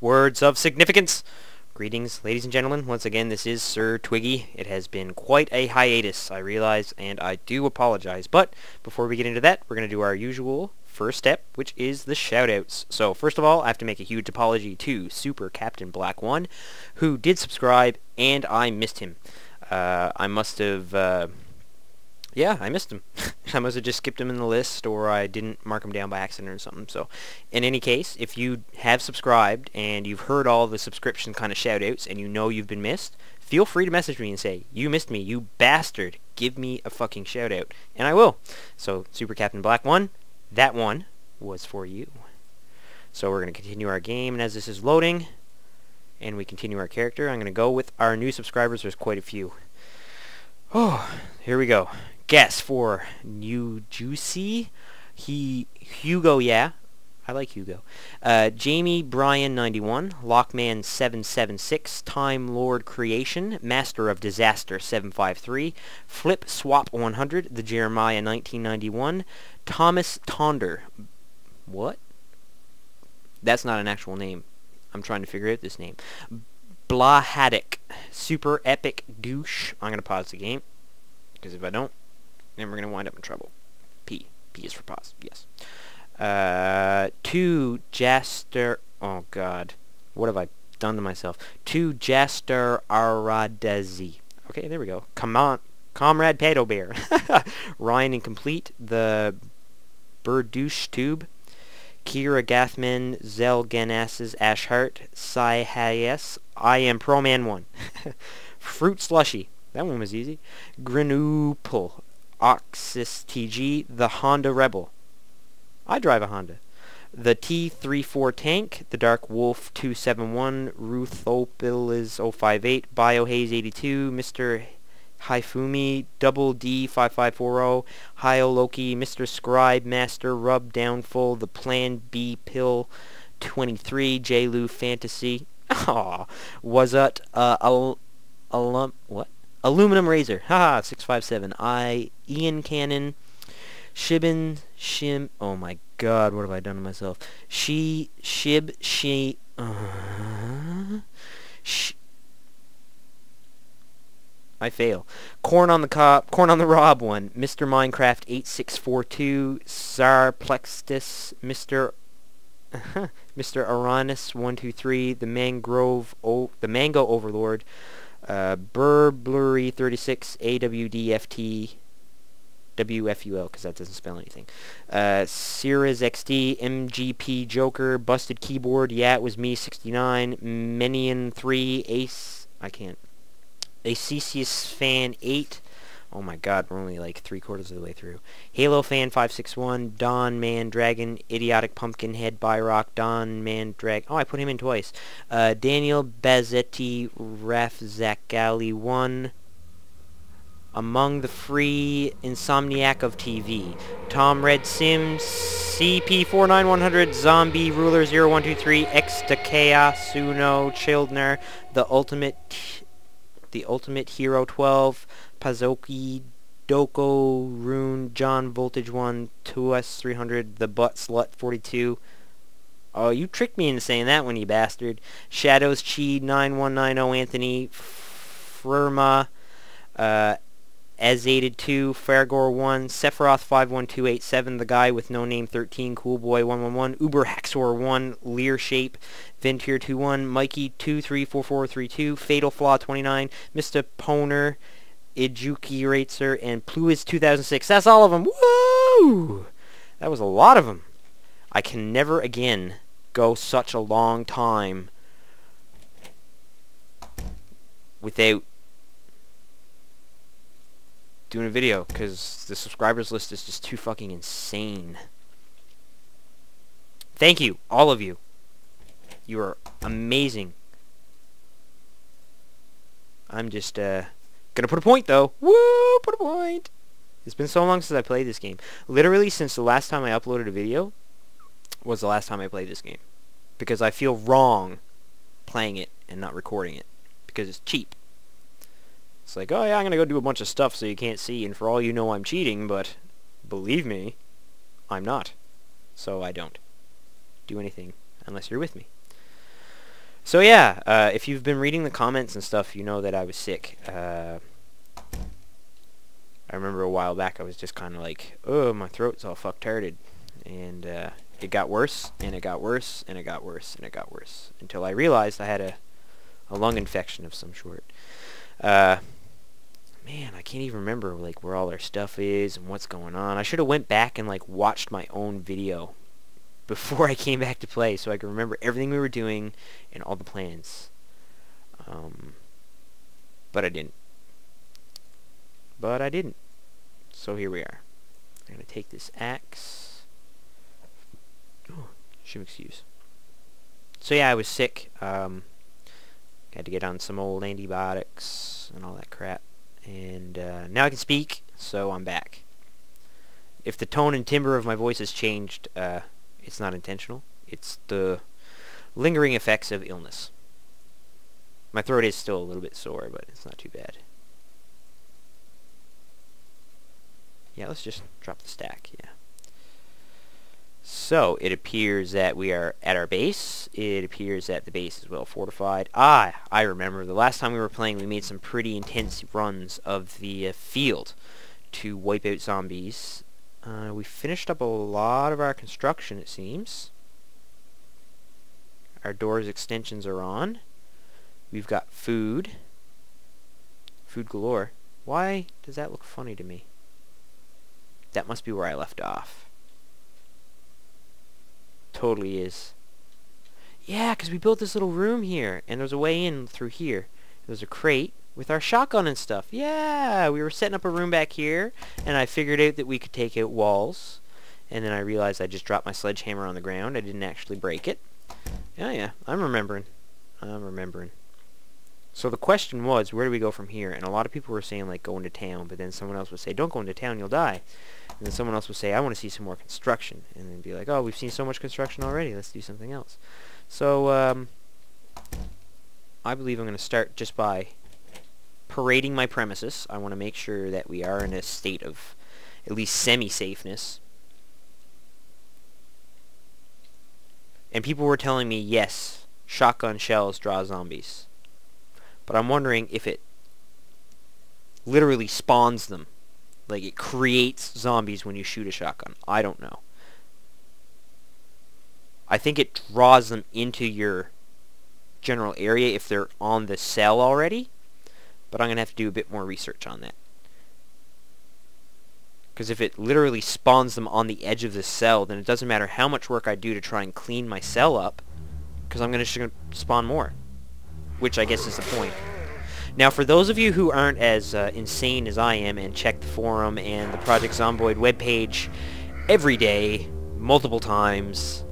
Words of significance. Greetings, ladies and gentlemen. Once again, this is Sir Twiggy. It has been quite a hiatus, I realize, and I do apologize. But before we get into that, we're going to do our usual first step, which is the shoutouts. So first of all, I have to make a huge apology to Super Captain Black One, who did subscribe, and I missed him. Uh, I must have... Uh, yeah, I missed him. I must have just skipped him in the list, or I didn't mark him down by accident or something. So, in any case, if you have subscribed and you've heard all the subscription kind of shoutouts and you know you've been missed, feel free to message me and say, you missed me, you bastard. Give me a fucking shoutout. And I will. So, Super Captain Black 1, that one was for you. So we're going to continue our game, and as this is loading, and we continue our character, I'm going to go with our new subscribers. There's quite a few. Oh, here we go guess for New Juicy. He Hugo, yeah. I like Hugo. Uh, Jamie Bryan 91, Lockman 776, Time Lord Creation, Master of Disaster 753, Flip Swap 100, The Jeremiah 1991, Thomas Tonder. What? That's not an actual name. I'm trying to figure out this name. Blah Haddock, Super Epic Douche. I'm going to pause the game, because if I don't, and we're going to wind up in trouble. P. P is for pause. Yes. Uh, two Jaster... Oh, God. What have I done to myself? Two Jaster Aradezi. Okay, there we go. Come on. Comrade Pedo Bear. Ryan Incomplete. The Burdouche Tube. Kira Gathman, Zel Ganasses, Ashhart, Sai Hayes, I am Pro Man 1. Fruit Slushy. That one was easy. Grenoopel, Oxys TG, the Honda Rebel. I drive a Honda. The T34 Tank, the Dark Wolf 271, Ruthopil is 058, Biohaze 82, Mr. Haifumi, Double D 5540, Hio Loki, Mr. Scribe, Master, Rub Downful, The Plan B Pill 23, J. Lou Fantasy. Aw, was it uh, al alum what? Aluminum Razor. Haha, 657. I, Ian Cannon, Shibin, Shim. Oh my god, what have I done to myself? She, Shib, she. Uh, sh I fail. Corn on the cop, corn on the rob one. Mr. Minecraft 8642, Zarplextus, Mr. Mr. Aranis 123, the Mangrove, oh, the Mango Overlord, uh, Burblary 36 AWDFT WFUL because that doesn't spell anything. Uh, Sirius XD MGP Joker Busted Keyboard Yeah it was Me 69, Minion 3, Ace, I can't Acesius Fan 8 Oh my god, we're only like three quarters of the way through. Halo Fan 561, Don Man Dragon, Idiotic Pumpkinhead Byrock, Don Man Drag. Oh, I put him in twice. Uh, Daniel Bazzetti, Raf Zakali 1. Among the Free Insomniac of TV. Tom Red Sims, CP49100, Zombie Ruler 0123, Extakea, Suno, Childner, The Ultimate The Ultimate Hero 12, Pazoki, Doko, Rune, John Voltage 1, 2S300, The Butt Slut 42. Oh, you tricked me into saying that one, you bastard. Shadows Chi 9190 Anthony, Firma, uh, Azated 2, Fargor 1, Sephiroth 51287, The Guy with No Name 13, Cool Boy 111, Uber Haxor 1, Lear Shape, Ventir 21, Mikey 234432, Fatal Flaw 29, Mr. Poner, Ijuki Racer, and Pluis 2006. That's all of them. Woo! That was a lot of them. I can never again go such a long time without doing a video because the subscribers list is just too fucking insane. Thank you, all of you. You are amazing. I'm just, uh... Gonna put a point, though. Woo! Put a point! It's been so long since I played this game. Literally, since the last time I uploaded a video was the last time I played this game. Because I feel wrong playing it and not recording it. Because it's cheap. It's like, oh yeah, I'm gonna go do a bunch of stuff so you can't see, and for all you know I'm cheating, but believe me, I'm not. So I don't do anything unless you're with me. So yeah, uh, if you've been reading the comments and stuff, you know that I was sick. Uh, I remember a while back I was just kind of like, oh, my throat's all fucked-hearted. And uh, it got worse, and it got worse, and it got worse, and it got worse. Until I realized I had a, a lung infection of some sort. Uh, man, I can't even remember like where all our stuff is and what's going on. I should have went back and like watched my own video before I came back to play so I could remember everything we were doing and all the plans. Um, but I didn't. But I didn't. So here we are. I'm going to take this axe. Oh, should excuse. So yeah, I was sick. Um, had to get on some old antibiotics and all that crap. And uh, now I can speak, so I'm back. If the tone and timbre of my voice has changed, uh, it's not intentional. It's the lingering effects of illness. My throat is still a little bit sore, but it's not too bad. Yeah, let's just drop the stack, yeah. So, it appears that we are at our base. It appears that the base is well fortified. Ah, I remember. The last time we were playing, we made some pretty intense runs of the uh, field to wipe out zombies. Uh, we finished up a lot of our construction, it seems. Our doors extensions are on. We've got food. Food galore. Why does that look funny to me? That must be where I left off. Totally is. Yeah, because we built this little room here, and there's a way in through here. There's a crate with our shotgun and stuff. Yeah, we were setting up a room back here, and I figured out that we could take out walls. And then I realized I just dropped my sledgehammer on the ground. I didn't actually break it. Yeah, yeah, I'm remembering. I'm remembering. So the question was, where do we go from here? And a lot of people were saying, like, go into town, but then someone else would say, don't go into town, you'll die. And then someone else would say, I want to see some more construction. And then be like, oh, we've seen so much construction already, let's do something else. So, um, I believe I'm going to start just by parading my premises. I want to make sure that we are in a state of at least semi-safeness. And people were telling me, yes, shotgun shells draw zombies. But I'm wondering if it literally spawns them. Like it creates zombies when you shoot a shotgun. I don't know. I think it draws them into your general area if they're on the cell already. But I'm going to have to do a bit more research on that. Because if it literally spawns them on the edge of the cell, then it doesn't matter how much work I do to try and clean my cell up, because I'm going to spawn more. Which I guess is the point. Now, for those of you who aren't as uh, insane as I am and check the forum and the Project Zomboid webpage every day, multiple times,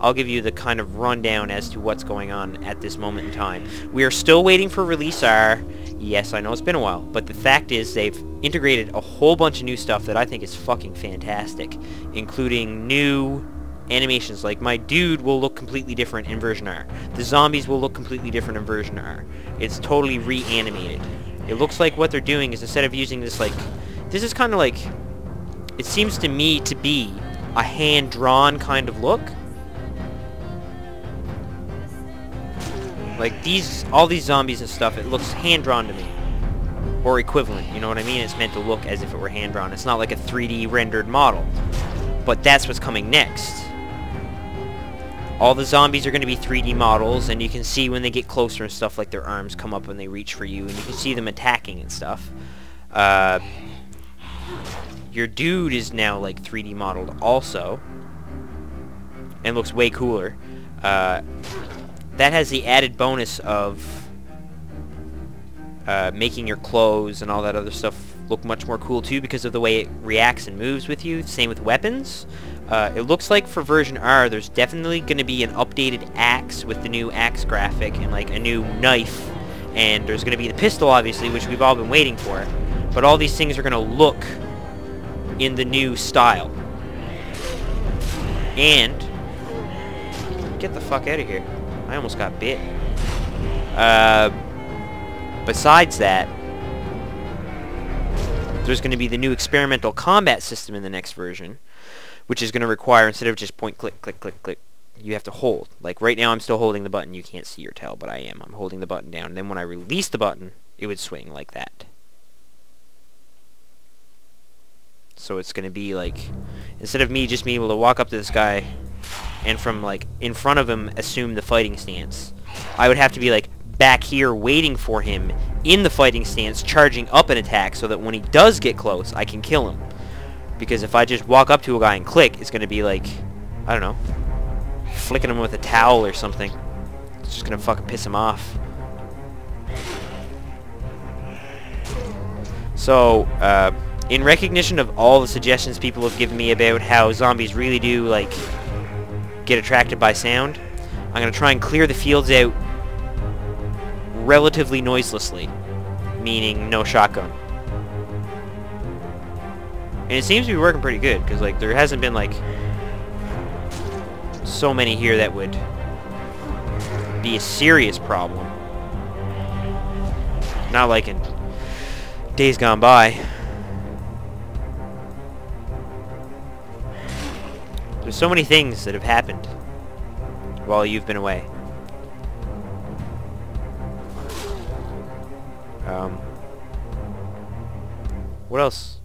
I'll give you the kind of rundown as to what's going on at this moment in time. We are still waiting for Release R. Yes, I know it's been a while, but the fact is they've integrated a whole bunch of new stuff that I think is fucking fantastic, including new animations. Like, my dude will look completely different in version R. The zombies will look completely different in version R. It's totally reanimated. It looks like what they're doing is instead of using this, like... This is kind of like... It seems to me to be a hand-drawn kind of look. Like, these... All these zombies and stuff, it looks hand-drawn to me. Or equivalent, you know what I mean? It's meant to look as if it were hand-drawn. It's not like a 3D rendered model. But that's what's coming next. All the zombies are going to be 3D models, and you can see when they get closer and stuff, like their arms come up when they reach for you, and you can see them attacking and stuff. Uh, your dude is now, like, 3D modeled also, and looks way cooler. Uh, that has the added bonus of uh, making your clothes and all that other stuff look much more cool, too, because of the way it reacts and moves with you. Same with weapons. Uh, it looks like for version R, there's definitely going to be an updated axe with the new axe graphic and like a new knife. And there's going to be the pistol, obviously, which we've all been waiting for. But all these things are going to look in the new style. And... Get the fuck out of here. I almost got bit. Uh, besides that, there's going to be the new experimental combat system in the next version which is going to require, instead of just point, click, click, click, click, you have to hold. Like right now I'm still holding the button. You can't see or tell, but I am. I'm holding the button down. And then when I release the button, it would swing like that. So it's going to be like, instead of me just being able to walk up to this guy and from like in front of him assume the fighting stance, I would have to be like back here waiting for him in the fighting stance, charging up an attack so that when he does get close, I can kill him. Because if I just walk up to a guy and click, it's going to be like, I don't know, flicking him with a towel or something. It's just going to fucking piss him off. So, uh, in recognition of all the suggestions people have given me about how zombies really do, like, get attracted by sound, I'm going to try and clear the fields out relatively noiselessly, meaning no shotgun. And it seems to be working pretty good, because, like, there hasn't been, like, so many here that would be a serious problem. Not like in days gone by. There's so many things that have happened while you've been away. Um, what else?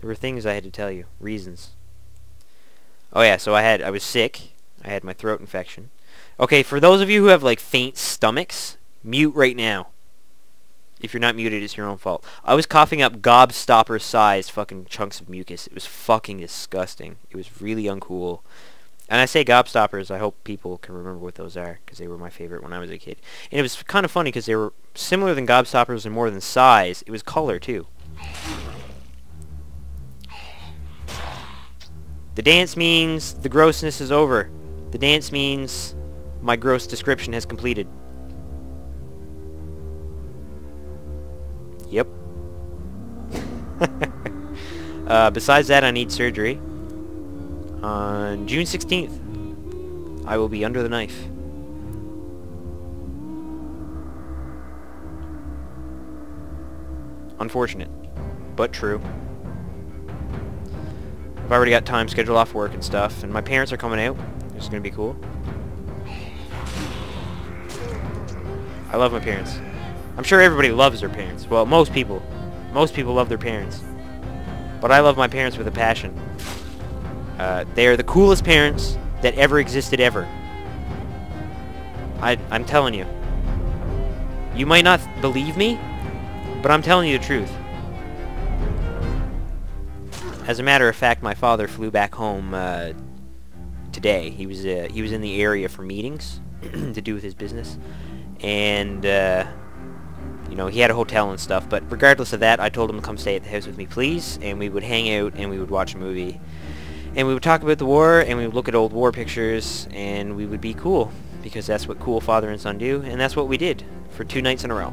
There were things I had to tell you. Reasons. Oh yeah, so I had I was sick. I had my throat infection. Okay, for those of you who have like faint stomachs, mute right now. If you're not muted, it's your own fault. I was coughing up gobstopper-sized fucking chunks of mucus. It was fucking disgusting. It was really uncool. And I say gobstoppers, I hope people can remember what those are, because they were my favorite when I was a kid. And it was kind of funny, because they were similar than gobstoppers and more than size. It was color, too. The dance means the grossness is over. The dance means my gross description has completed. Yep. uh, besides that, I need surgery. On June 16th, I will be under the knife. Unfortunate, but true. I've already got time scheduled off work and stuff, and my parents are coming out. It's gonna be cool. I love my parents. I'm sure everybody loves their parents. Well, most people. Most people love their parents. But I love my parents with a passion. Uh, they are the coolest parents that ever existed ever. I, I'm telling you. You might not believe me, but I'm telling you the truth. As a matter of fact, my father flew back home uh, today. He was uh, he was in the area for meetings to do with his business, and uh, you know, he had a hotel and stuff, but regardless of that, I told him to come stay at the house with me, please, and we would hang out, and we would watch a movie, and we would talk about the war, and we would look at old war pictures, and we would be cool, because that's what cool father and son do, and that's what we did for two nights in a row.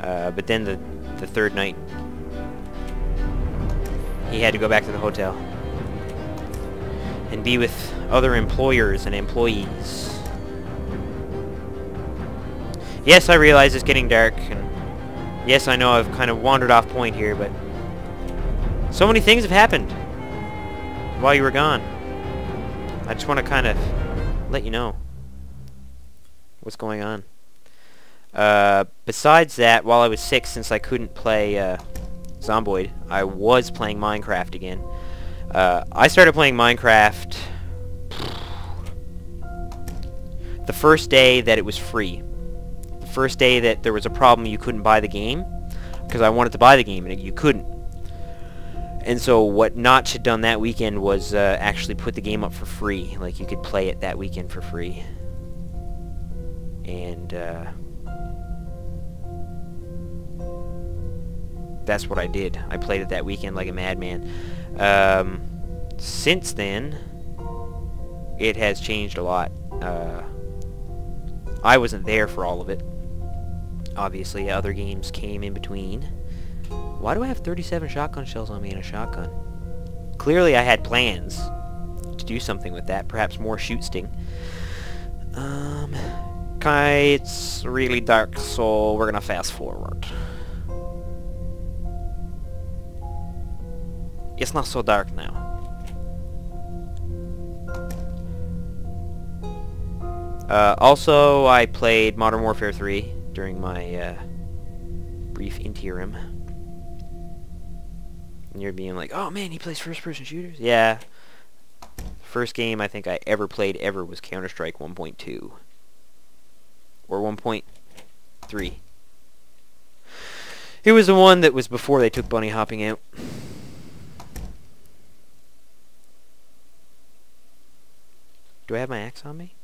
Uh, but then the, the third night, he had to go back to the hotel and be with other employers and employees. Yes, I realize it's getting dark, and yes, I know I've kind of wandered off point here, but so many things have happened while you were gone. I just want to kind of let you know what's going on. Uh, besides that, while I was sick, since I couldn't play uh, Zomboid, I was playing Minecraft again. Uh, I started playing Minecraft the first day that it was free first day that there was a problem you couldn't buy the game because I wanted to buy the game and you couldn't. And so what Notch had done that weekend was uh, actually put the game up for free. Like you could play it that weekend for free. And uh, that's what I did. I played it that weekend like a madman. Um, since then, it has changed a lot. Uh, I wasn't there for all of it. Obviously, other games came in between. Why do I have 37 shotgun shells on me and a shotgun? Clearly I had plans to do something with that. Perhaps more shoot sting. Um, it's really dark, so we're gonna fast forward. It's not so dark now. Uh, also, I played Modern Warfare 3 during my uh, brief interim. And you're being like, oh man, he plays first-person shooters? Yeah. First game I think I ever played ever was Counter-Strike 1.2. Or 1.3. It was the one that was before they took bunny hopping out. Do I have my axe on me?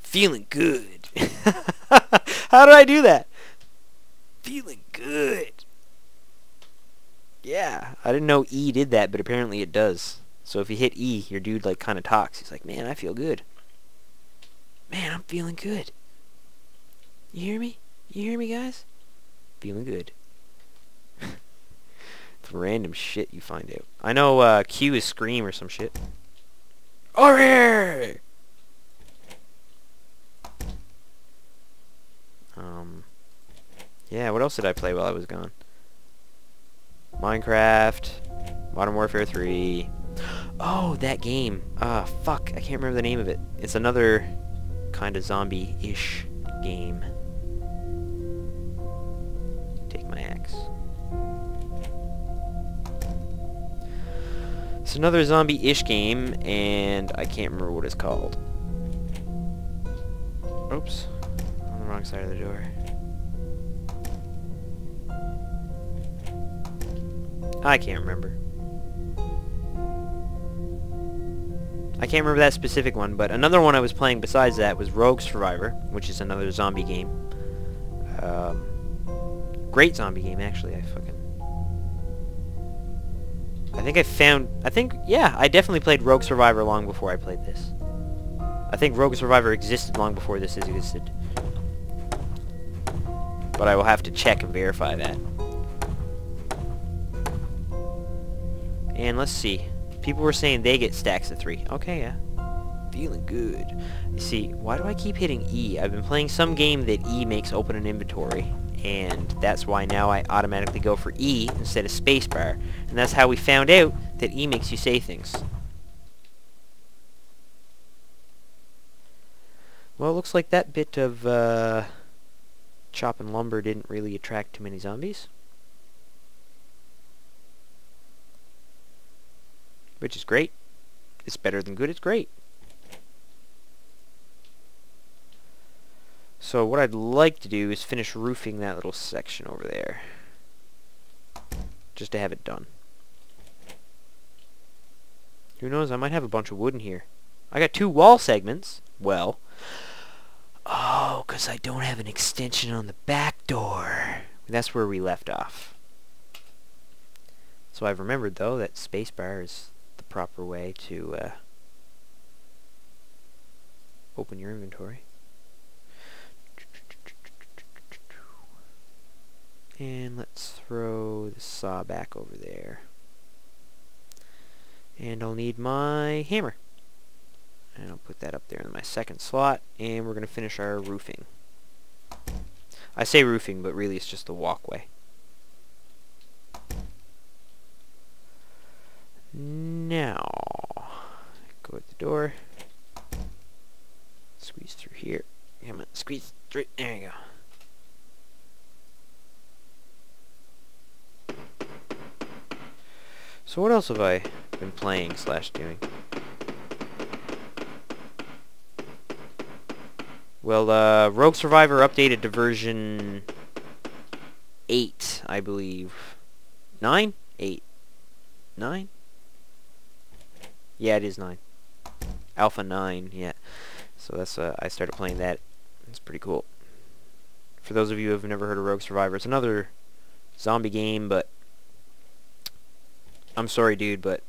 Feeling good. How did I do that? Feeling good. Yeah, I didn't know E did that, but apparently it does. So if you hit E, your dude like kind of talks. He's like, man, I feel good. Man, I'm feeling good. You hear me? You hear me, guys? Feeling good. it's random shit you find out. I know uh, Q is scream or some shit. Um, yeah, what else did I play while I was gone? Minecraft, Modern Warfare 3. Oh, that game. Ah, fuck, I can't remember the name of it. It's another kind of zombie-ish game. Take my axe. It's another zombie-ish game, and I can't remember what it's called. Oops On the wrong side of the door. I can't remember. I can't remember that specific one, but another one I was playing besides that was Rogue Survivor, which is another zombie game. Um, great zombie game, actually. I fucking... I think I found... I think, yeah, I definitely played Rogue Survivor long before I played this. I think Rogue Survivor existed long before this existed. But I will have to check and verify that. And let's see. People were saying they get stacks of three. Okay, yeah. Feeling good. See, why do I keep hitting E? I've been playing some game that E makes open an inventory. And that's why now I automatically go for E instead of spacebar. And that's how we found out that E makes you say things. Well, it looks like that bit of, uh chopping lumber didn't really attract too many zombies. Which is great. It's better than good, it's great. So what I'd like to do is finish roofing that little section over there. Just to have it done. Who knows, I might have a bunch of wood in here. I got two wall segments. Well, Oh, because I don't have an extension on the back door. That's where we left off. So I've remembered, though, that spacebar is proper way to uh, open your inventory. And let's throw the saw back over there. And I'll need my hammer. And I'll put that up there in my second slot, and we're going to finish our roofing. I say roofing, but really it's just the walkway. Now, go at the door, squeeze through here. Come on, squeeze through, there you go. So what else have I been playing slash doing? Well, uh, Rogue Survivor updated to version 8, I believe. 9? 8. 9? Yeah, it is 9. Alpha 9, yeah. So that's, uh, I started playing that. It's pretty cool. For those of you who have never heard of Rogue Survivor, it's another zombie game, but I'm sorry, dude, but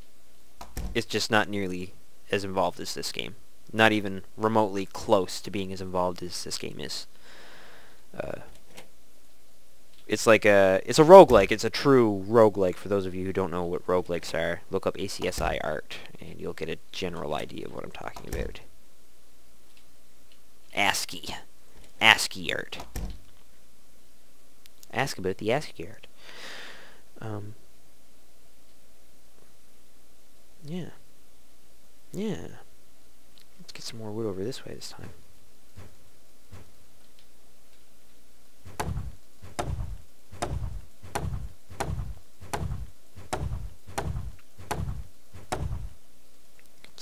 it's just not nearly as involved as this game not even remotely close to being as involved as this game is. Uh, it's like a it's a roguelike. It's a true roguelike for those of you who don't know what roguelikes are. Look up ACSI art and you'll get a general idea of what I'm talking about. ASCII. ASCII art. Ask about the ASCII art. Um, yeah. Yeah Let's get some more wood over this way this time.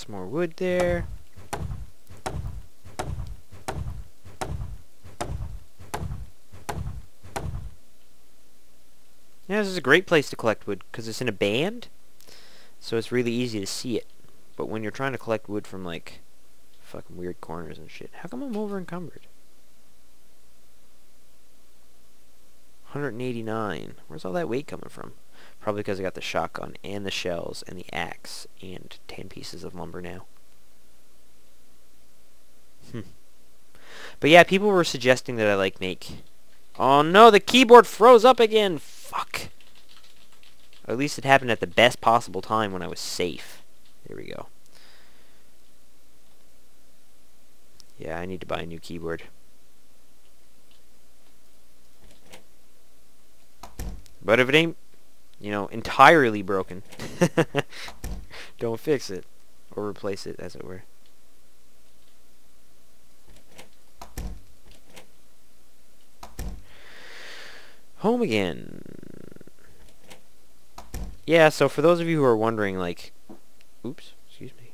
Wood there. Yeah, this is a great place to collect wood because it's in a band, so it's really easy to see it. But when you're trying to collect wood from like fucking weird corners and shit, how come I'm over encumbered? 189. Where's all that weight coming from? Probably because I got the shotgun and the shells and the axe and 10 pieces of lumber now. Hmm. But yeah, people were suggesting that I like make... Oh no, the keyboard froze up again! Fuck. Or at least it happened at the best possible time when I was safe. There we go. Yeah, I need to buy a new keyboard. But if it ain't, you know, entirely broken, don't fix it. Or replace it, as it were. Home again. Yeah, so for those of you who are wondering, like... Oops, excuse me.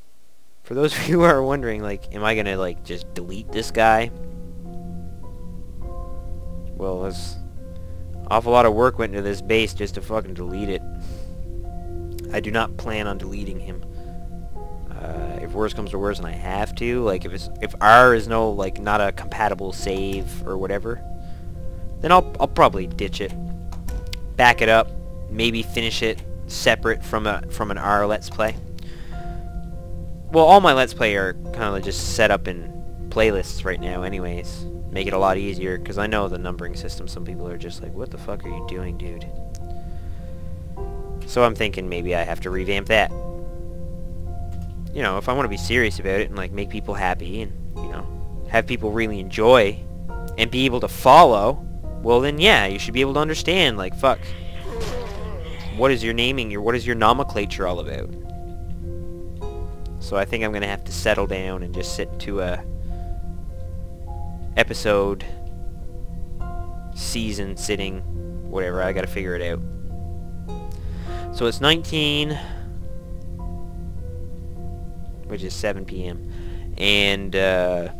For those of you who are wondering, like, am I gonna, like, just delete this guy? Well, there's awful lot of work went into this base just to fucking delete it. I do not plan on deleting him. Uh, if worse comes to worse and I have to, like if it's if R is no like not a compatible save or whatever, then I'll I'll probably ditch it, back it up, maybe finish it separate from a from an R Let's Play. Well, all my Let's Play are kind of just set up in playlists right now, anyways. Make it a lot easier, because I know the numbering system. Some people are just like, "What the fuck are you doing, dude?" So I'm thinking maybe I have to revamp that. You know, if I want to be serious about it and like make people happy and you know have people really enjoy and be able to follow well then yeah, you should be able to understand, like, fuck. What is your naming, your what is your nomenclature all about? So I think I'm gonna have to settle down and just sit to a episode season sitting whatever, I gotta figure it out. So it's 19 which is 7 p.m. And uh,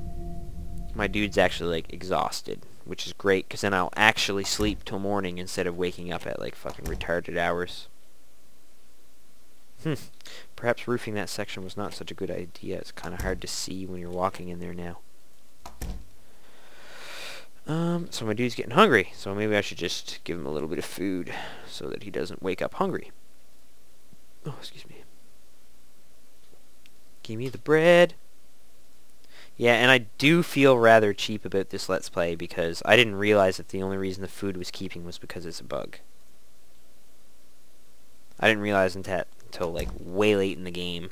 my dude's actually like exhausted which is great because then I'll actually sleep till morning instead of waking up at like fucking retarded hours. Hmm. Perhaps roofing that section was not such a good idea. It's kind of hard to see when you're walking in there now. Um, so my dude's getting hungry, so maybe I should just give him a little bit of food so that he doesn't wake up hungry. Oh, excuse me. Give me the bread. Yeah, and I do feel rather cheap about this Let's Play because I didn't realize that the only reason the food was keeping was because it's a bug. I didn't realize until, until like way late in the game.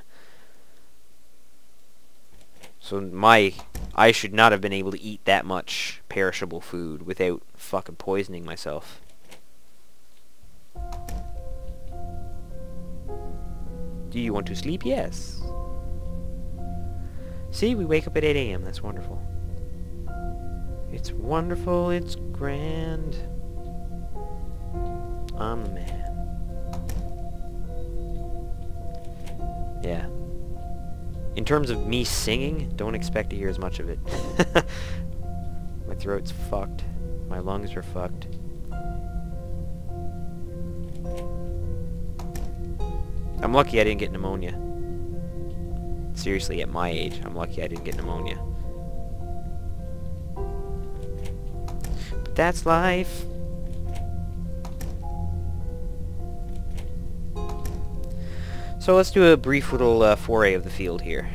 So my, I should not have been able to eat that much perishable food without fucking poisoning myself. Do you want to sleep? Yes. See, we wake up at 8 a.m. That's wonderful. It's wonderful, it's grand. I'm the man. Yeah. In terms of me singing, don't expect to hear as much of it. My throat's fucked. My lungs are fucked. I'm lucky I didn't get pneumonia. Seriously, at my age, I'm lucky I didn't get pneumonia. But that's life. So let's do a brief little uh, foray of the field here.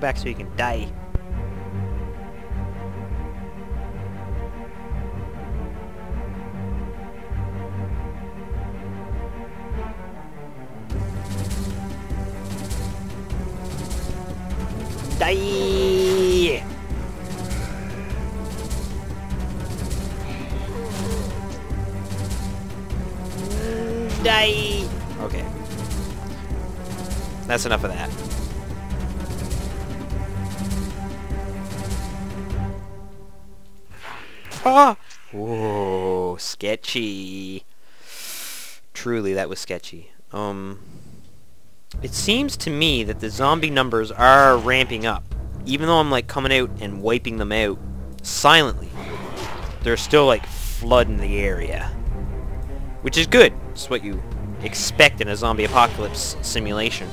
Back, so you can die. Die! Die! Okay. That's enough of that. Ah! Whoa, sketchy. Truly, that was sketchy. Um, it seems to me that the zombie numbers are ramping up. Even though I'm like coming out and wiping them out silently, they're still like flooding the area. Which is good. It's what you expect in a zombie apocalypse simulation.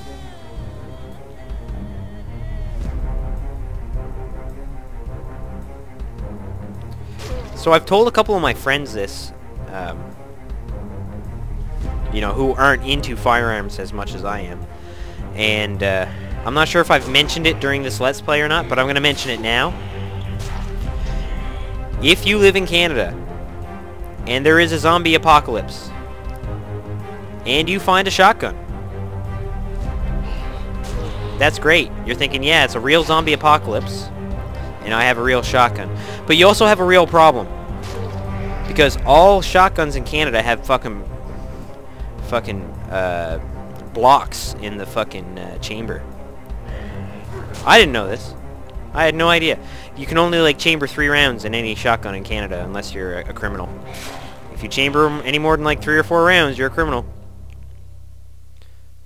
So I've told a couple of my friends this, um, you know, who aren't into firearms as much as I am. And uh, I'm not sure if I've mentioned it during this Let's Play or not, but I'm going to mention it now. If you live in Canada, and there is a zombie apocalypse, and you find a shotgun, that's great. You're thinking, yeah, it's a real zombie apocalypse, and I have a real shotgun. But you also have a real problem. Because all shotguns in Canada have fucking... fucking, uh, blocks in the fucking uh, chamber. I didn't know this. I had no idea. You can only, like, chamber three rounds in any shotgun in Canada, unless you're a, a criminal. If you chamber any more than, like, three or four rounds, you're a criminal.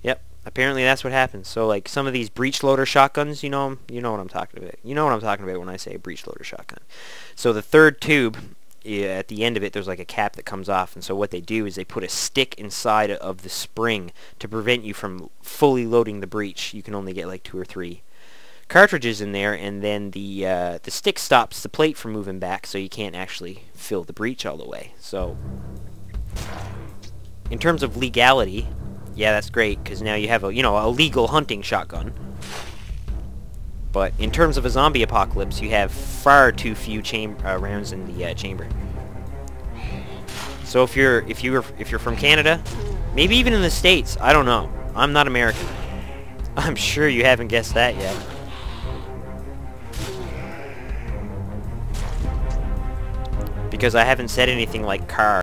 Yep, apparently that's what happens. So like some of these breech loader shotguns, you know, you know what I'm talking about. You know what I'm talking about when I say breech loader shotgun. So the third tube, at the end of it, there's like a cap that comes off, and so what they do is they put a stick inside of the spring to prevent you from fully loading the breech. You can only get like two or three cartridges in there, and then the uh, the stick stops the plate from moving back, so you can't actually fill the breech all the way. So, in terms of legality, yeah, that's great, because now you have a, you know, a legal hunting shotgun. But in terms of a zombie apocalypse, you have far too few uh, rounds in the uh, chamber. So if you're if you're if you're from Canada, maybe even in the states, I don't know. I'm not American. I'm sure you haven't guessed that yet. Because I haven't said anything like car.